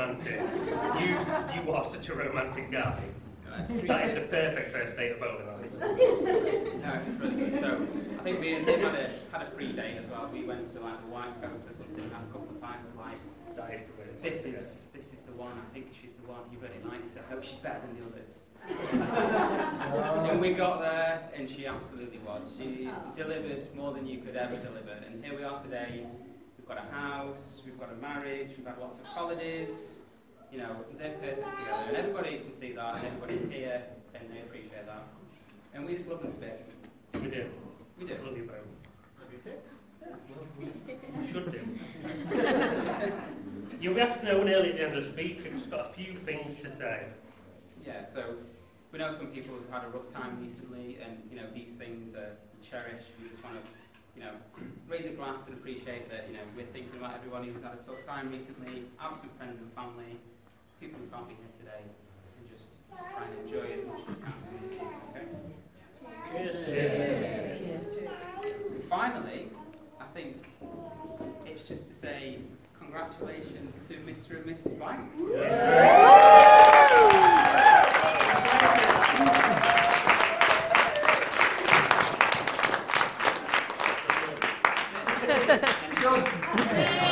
romantic. You you are such a romantic guy. That is the perfect first date of bowling alley. No, it's really good. So I think me and him had a had a pre-date as well. We went to like the White Coast or something, had a couple of pints. Like That is this is this is the one. I think she's the one. You really liked her. I hope she's better than the others. and we got there, and she absolutely was. She oh. delivered more than you could ever deliver. And here we are today. We've got a house, we've got a marriage, we've had lots of holidays. You know, they're perfect together, and everybody can see that, and everybody's here, and they appreciate that. And we just love them to bits. We do. We do. Love you both. You should do. You'll be able to know nearly at the end of the speech. We've just got a few things to say. Yeah, so we know some people who've had a rough time recently, and you know these things are to be cherished. We just want to, you know, raise a glass and appreciate that. You know, we're thinking about everyone who's had a tough time recently, absent friends and family, people who can't be here today, and just try and enjoy it as much as we can. Okay. And finally, I think it's just to say congratulations to Mr. and Mrs. Blank. よし。